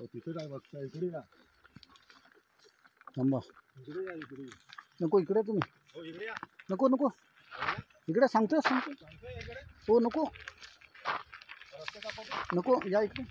हो, तिथे काय बघता इकडे या. थांबा. इकडे या इकडे नको इकडे तुम्ही. हो इकडे या. नको नको. इकडे सांगतो सांगतो हो नको. नको या इकडे.